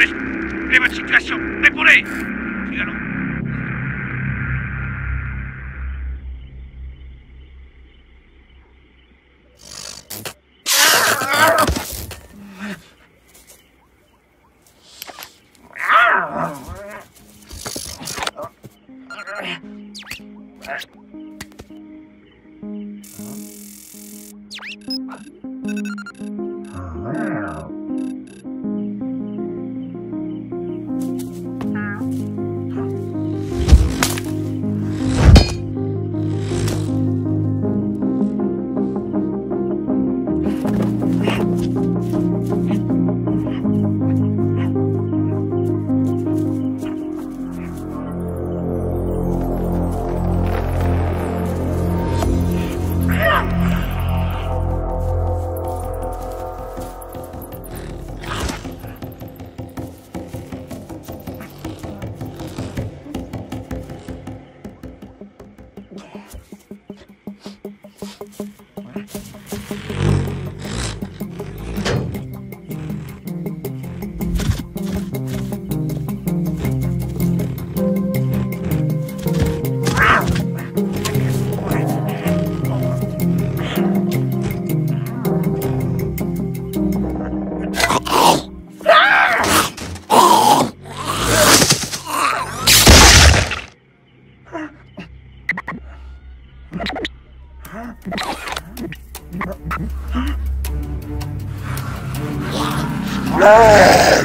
Répondez Quelle situation Répondez. Ah!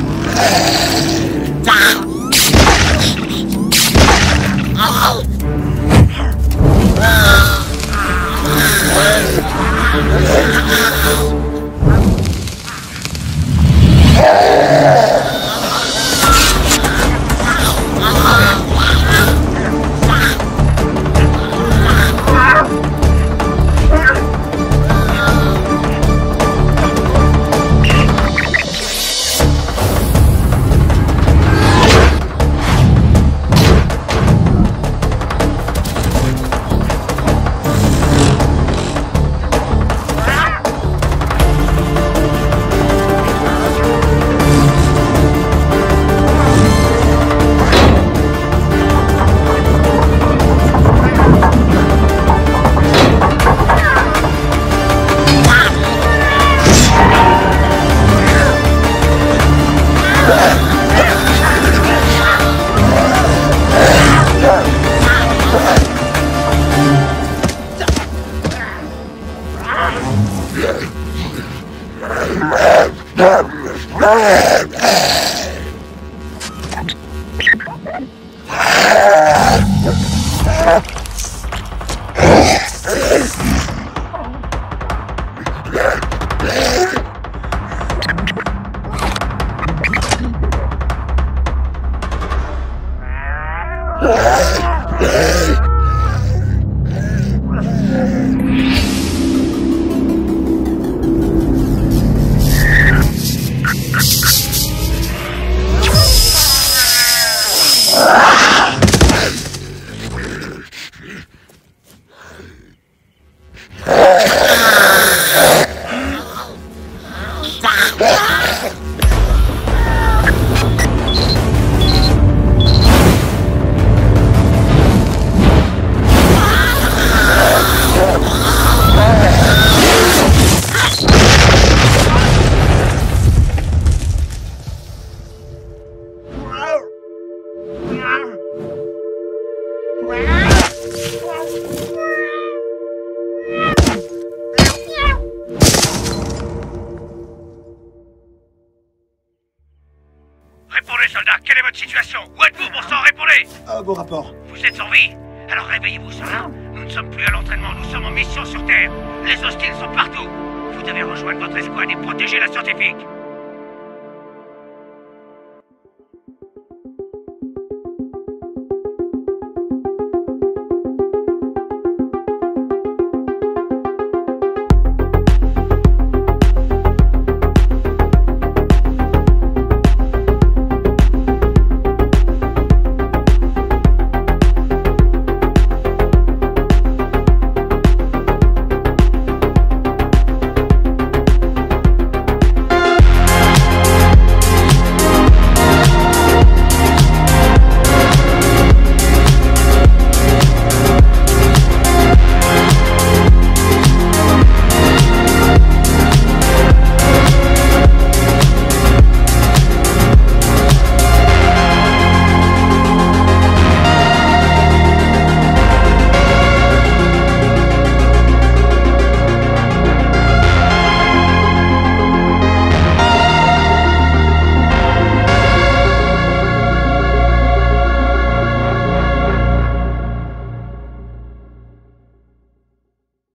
Soldat, quelle est votre situation? Où êtes-vous, bon sang Répondez Ah, vos rapports. Vous êtes en vie? Alors réveillez-vous, soldat. Nous ne sommes plus à l'entraînement, nous sommes en mission sur Terre. Les hostiles sont partout. Vous devez rejoindre votre escouade et protéger la scientifique.